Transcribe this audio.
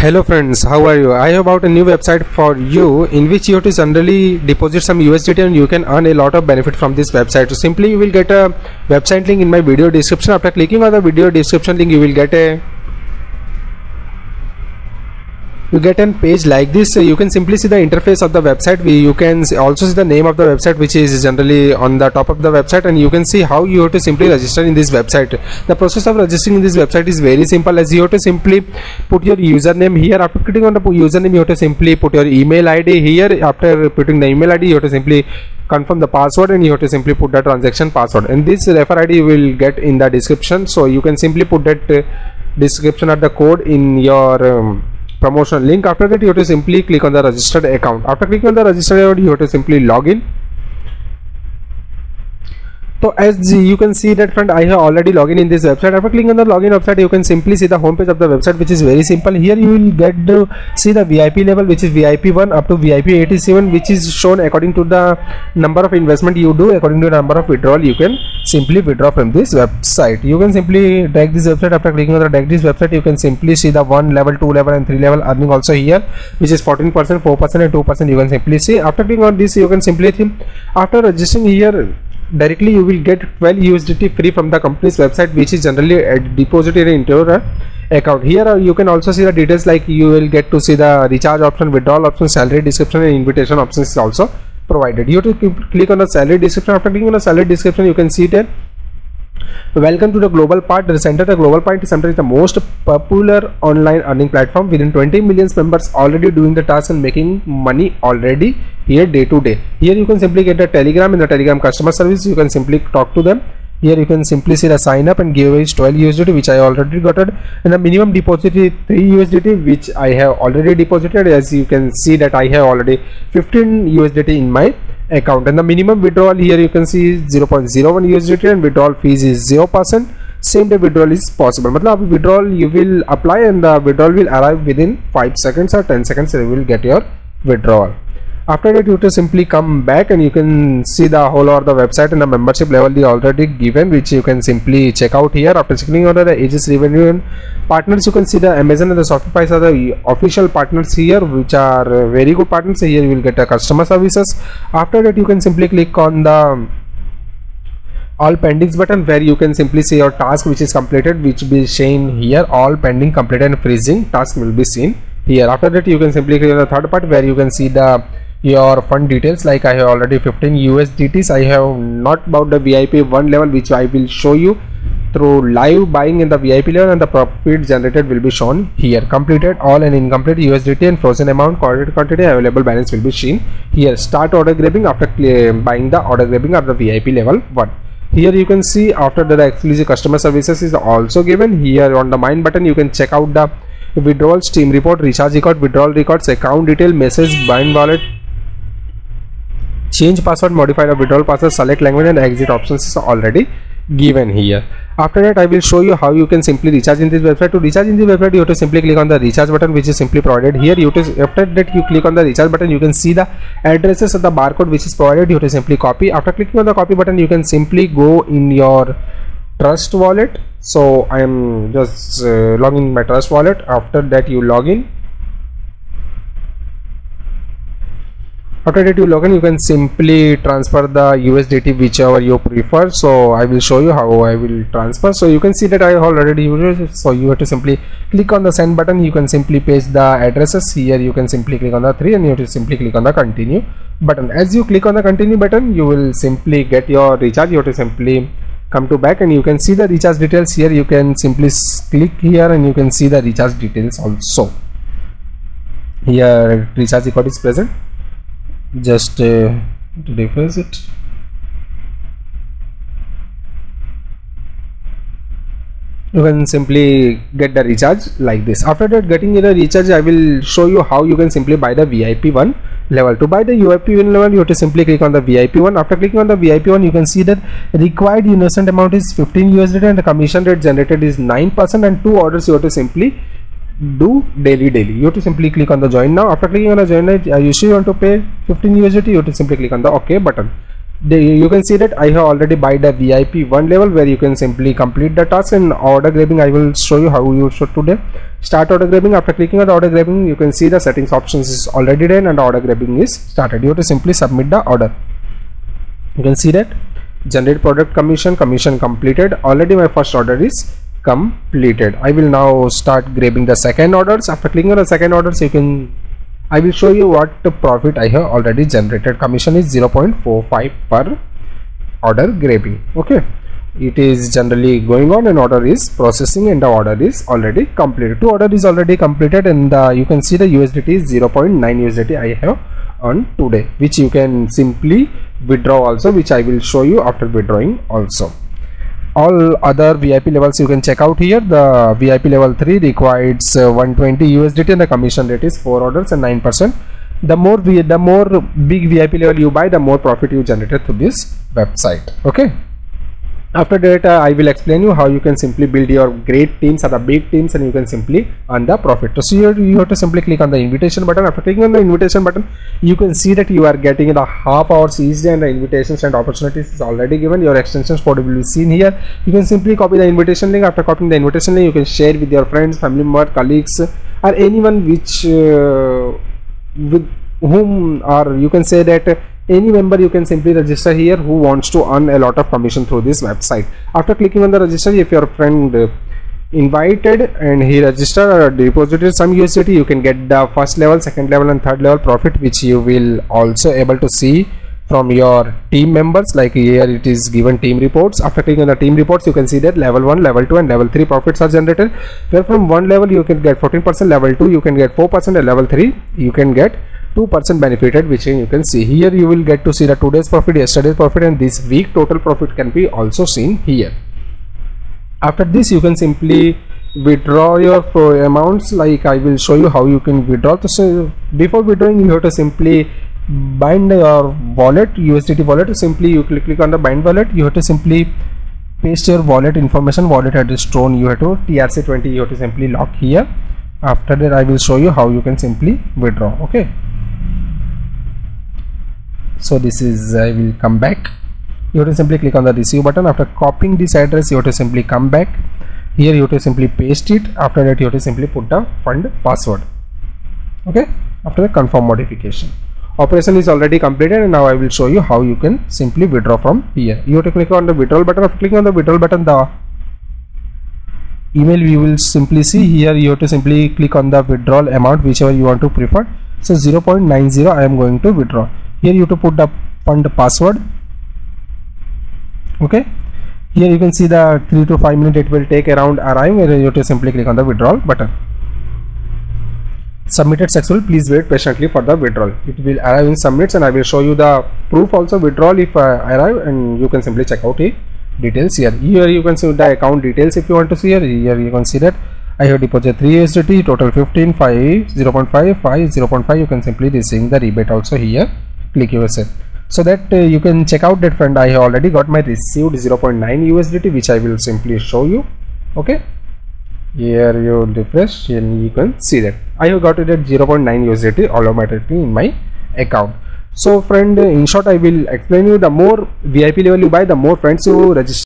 Hello friends, how are you? I have about a new website for you in which you have to generally deposit some USDT and you can earn a lot of benefit from this website. So simply you will get a website link in my video description. After clicking on the video description link, you will get a you get a page like this you can simply see the interface of the website. We, you can also see the name of the website which is generally on the top of the website and you can see how you have to simply register in this website. The process of registering in this website is very simple. As you have to simply put your username here after clicking on the username you have to simply put your email id here. After putting the email id you have to simply confirm the password and you have to simply put the transaction password. And this refer id you will get in the description. So you can simply put that uh, description of the code in your um, promotion link. After that you have to simply click on the registered account. After clicking on the registered account you have to simply log in so as you can see that friend I have already logged in this website. After clicking on the login website you can simply see the homepage of the website which is very simple. Here you will get to see the VIP level which is VIP 1 up to VIP 87 which is shown according to the number of investment you do according to the number of withdrawal you can simply withdraw from this website. You can simply drag this website. After clicking on the drag this website you can simply see the 1 level 2 level and 3 level earning also here which is 14 percent 4 percent and 2 percent you can simply see. After clicking on this you can simply see after registering here directly you will get 12 USDT free from the company's website which is generally deposited into your account. Here uh, you can also see the details like you will get to see the recharge option withdrawal option salary description and invitation options also provided. You have to click on the salary description. After clicking on the salary description you can see there Welcome to the Global Part The Center. The Global Part Center is the most popular online earning platform within 20 million members already doing the task and making money already here day to day. Here you can simply get a telegram in the telegram customer service. You can simply talk to them. Here you can simply see the sign up and giveaway is 12 USDT which I already got it and the minimum deposit is 3 USDT which I have already deposited as you can see that I have already 15 USDT in my account. And the minimum withdrawal here you can see is 0.01 USDT and withdrawal fees is 0 percent. Same day withdrawal is possible. Matlab withdrawal you will apply and the withdrawal will arrive within 5 seconds or 10 seconds you will get your withdrawal after that you have to simply come back and you can see the whole of the website and the membership level is already given which you can simply check out here. After checking out the ages revenue and partners you can see the amazon and the shopify are the official partners here which are very good partners. Here you will get a customer services. After that you can simply click on the all pendings button where you can simply see your task which is completed which will be shown here. All pending completed and freezing task will be seen here. After that you can simply click on the third part where you can see the your fund details. Like I have already 15 USDTs I have not about the VIP 1 level which I will show you through live buying in the VIP level and the profit generated will be shown here. Completed all and incomplete USDT and frozen amount quantity quantity available balance will be seen here. Start order grabbing after buying the order grabbing of the VIP level 1 here you can see after the exclusive customer services is also given. Here on the mine button you can check out the withdrawal stream report recharge record withdrawal records account detail message bind wallet change password modify the withdrawal password select language and exit options is already given here. After that i will show you how you can simply recharge in this website. To recharge in this website you have to simply click on the recharge button which is simply provided here. You to after that you click on the recharge button you can see the addresses of the barcode which is provided. You have to simply copy. After clicking on the copy button you can simply go in your trust wallet. So i am just uh, logging my trust wallet. After that you log in after you log in you can simply transfer the USDT whichever you prefer. So I will show you how I will transfer. So you can see that I have already used it. So you have to simply click on the send button. You can simply paste the addresses. Here you can simply click on the 3 and you have to simply click on the continue button. As you click on the continue button you will simply get your recharge. You have to simply come to back and you can see the recharge details here. You can simply click here and you can see the recharge details also. Here recharge record is present just uh, to refresh it. You can simply get the recharge like this. After that getting the recharge i will show you how you can simply buy the vip one level. To buy the vip one level you have to simply click on the vip one. After clicking on the vip one you can see that required innocent amount is 15 usdt and the commission rate generated is 9 percent and two orders you have to simply do daily daily. You have to simply click on the join now. After clicking on the join now uh, you you want to pay 15 USDT you have to simply click on the ok button. You can see that I have already buy the VIP 1 level where you can simply complete the task and order grabbing. I will show you how you should today. Start order grabbing. After clicking on the order grabbing you can see the settings options is already done and order grabbing is started. You have to simply submit the order. You can see that. Generate product commission commission completed. Already my first order is completed. I will now start grabbing the second orders. After clicking on the second orders you can I will show you what profit I have already generated. Commission is 0.45 per order grabbing. Okay. It is generally going on and order is processing and the order is already completed. Two order is already completed and you can see the USDT is 0.9 USDT I have on today which you can simply withdraw also which I will show you after withdrawing also all other VIP levels you can check out here. The VIP level 3 requires uh, 120 USDT and the commission rate is 4 orders and 9% the more the more big VIP level you buy the more profit you generated through this website. Okay after that uh, i will explain you how you can simply build your great teams or the big teams and you can simply earn the profit. So you have to simply click on the invitation button. After clicking on the invitation button you can see that you are getting the half hours each day and the invitations and opportunities is already given. Your extensions code will be seen here. You can simply copy the invitation link. After copying the invitation link you can share with your friends family members colleagues or anyone which uh, with whom or you can say that any member you can simply register here who wants to earn a lot of commission through this website. After clicking on the register if your friend uh, invited and he registered or deposited some USDT you can get the first level second level and third level profit which you will also able to see from your team members. Like here it is given team reports. After clicking on the team reports you can see that level 1 level 2 and level 3 profits are generated. Where from one level you can get 14 percent level 2 you can get 4 percent and level 3 you can get 2% benefited which you can see here. You will get to see the today's profit yesterday's profit and this week total profit can be also seen here. After this you can simply withdraw your amounts. Like I will show you how you can withdraw. So before withdrawing you have to simply bind your wallet USDT wallet. Simply you click, click on the bind wallet. You have to simply paste your wallet information wallet address stone you have to TRC20 you have to simply lock here. After that I will show you how you can simply withdraw. Okay so this is I will come back. You have to simply click on the receive button. After copying this address you have to simply come back. Here you have to simply paste it. After that you have to simply put the fund password. Okay? After the confirm modification. Operation is already completed and now I will show you how you can simply withdraw from here. You have to click on the withdrawal button. After clicking on the withdrawal button the email we will simply see here. You have to simply click on the withdrawal amount whichever you want to prefer. So 0.90 I am going to withdraw here you have to put the fund password. Okay. Here you can see the 3 to 5 minute it will take around arrive where you have to simply click on the withdrawal button. Submitted successful please wait patiently for the withdrawal. It will arrive in some minutes and i will show you the proof also withdrawal if uh, arrive and you can simply check out the details here. Here you can see the account details if you want to see here. Here you can see that I have deposited 3 USDT total 15 5 0.5 5 0.5 you can simply receive the rebate also here click yourself so that uh, you can check out that friend. I have already got my received 0.9 USDT which I will simply show you. Okay? Here you refresh and you can see that. I have got it at 0.9 USDT automatically in my account. So friend in short I will explain you the more VIP level you buy the more friends you register